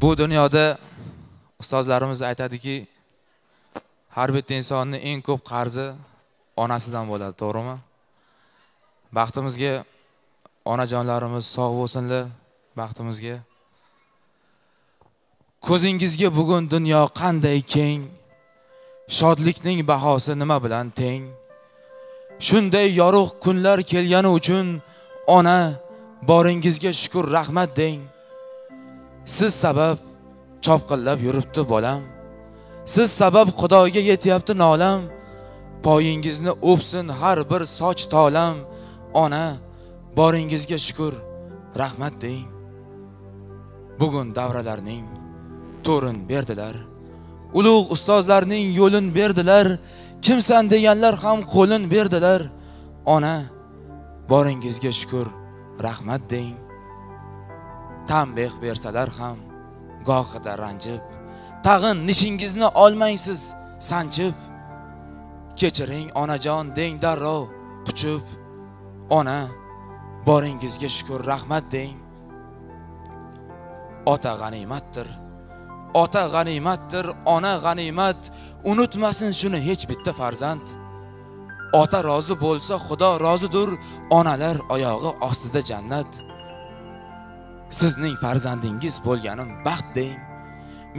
bu dunyoda ustozlarimiz aytadiki har bitta insonni eng ko'p qarzi onasidan bo'ladi to'g'rimi? Baxtimizga onajonlarimiz sog' bo'lsinlar baxtimizga. Ko'zingizga bugun dunyo qanday keng shodlikning bahosi nima bilan teng? Shunday yorug' kunlar kelgani uchun ona boringizga shukur rahmat deng. Siz sabab chopqillab yuribdi bolam. Siz sabab xudoga yetyapti nolam. Poyingizni o'psin har bir soch tolam. Ona boringizga shukur rahmat deng. Bugun davralarning to'rin berdilar. Ulug' ustozlarning yo'lin berdilar. Kimsan deganlar ham qo'lin berdilar. Ona boringizga shukur rahmat deng. Tanbeh bersalar ham gohida ranjib. Tag'in nishingizni olmangsiz sanchib. Kechiring onajon deng darrov quchib ona boringizga shukur rahmat deng. Ota g'animatdir ota g'animatdir ona g'animat. Unutmasin shuni hech bitta farzand. Ota rozi bo'lsa xudo rozidir onalar oyog'i ostida jannat. Sizning farzandingiz bo'lganim baxt deng.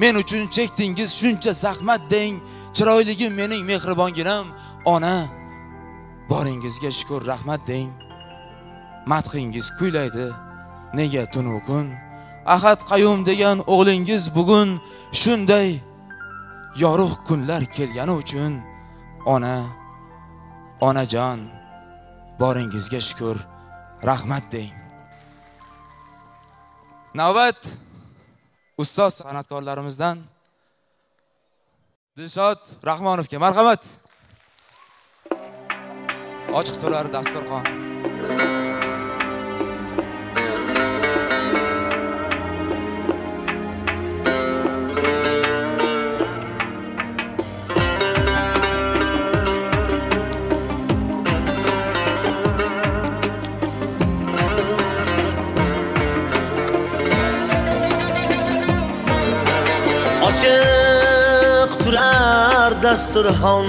Men uchun chekdingiz shuncha zahmat deng. Chiroyligim mening mehribonginam ona boringizga shukur rahmat deng. Madhingiz kuylaydi nega tunu kun? Ahad qayum degan o'g'lingiz bugun shunday yorug' kunlar kelgani uchun ona onajon boringizga shukur rahmat deng. Navbat ustoz san'atkorlarimizdan dilshod rahmonovga marhamat. Ochiq to'lar dasturxon. Ochiq turar dasturxon.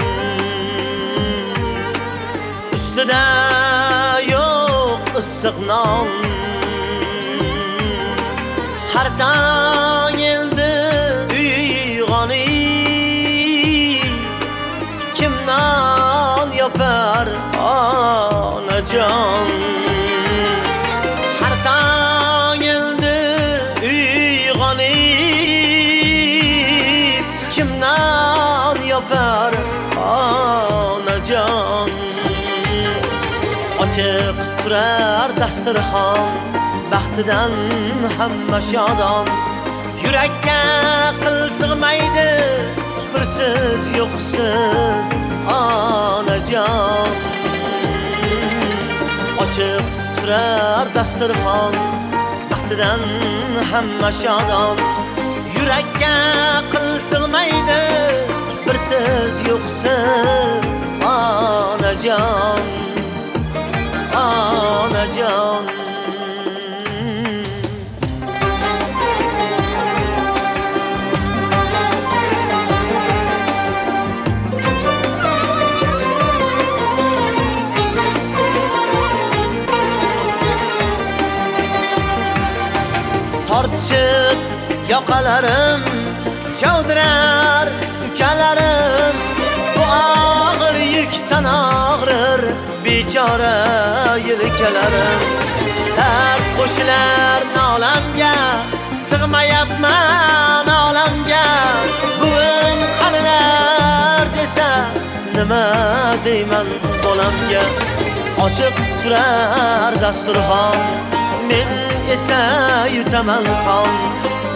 Ustida yo'q issiq non. Har tong endi uyg'onib kim non yopar onajon non onajon. Ochiq turar dasturxon baxtidan hamma shodon. Yurakka qil sig'maydi birsiz yo'qsiz onajon. Ochiq turar dasturxon baxtidan hamma shodon. Yurakka qil birsiz yo'qsiz onajon onajon tortishib yoqalarim chavdirar ukalarim bu og'ir yurakdan og'rir bechora yelkalarim. Dard qo'shilar nolamga sig'mayapman olamga buvim qanilar desa nima deyman bolamga? Ochiq turar dasturxon men esa yutaman qon.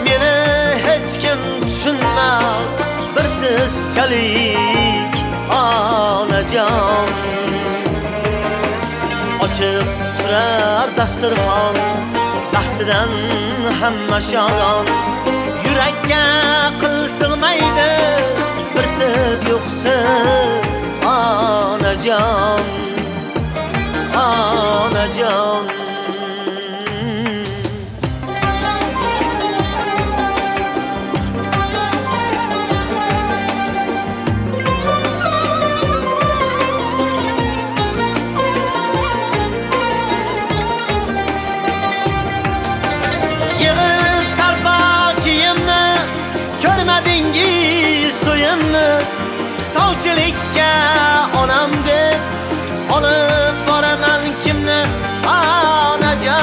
Meni hech kim tushunmas birsiz siz onajon ochiq dasturxon baxtidan hamma shodon. Yurakka qilsin xotinimni sovchilikka onam deb olib boraman kimni onajon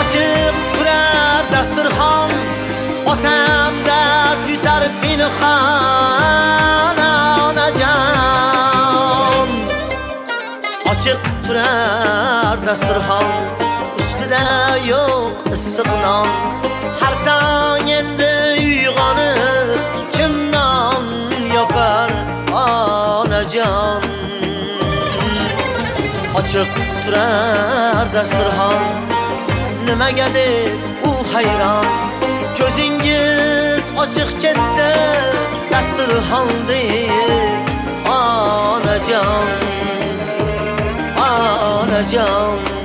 ochiq turar dasturxon otam dard yutar pinhon onajon ochiq turar dasturxon ustida yo'q issiq non har dam endi uyg'onib kim non yopar onajon ochiq turar dasturxon nimaga deb u hayron ko'zingiz ochiq ketdi dasturxondek onajon onajon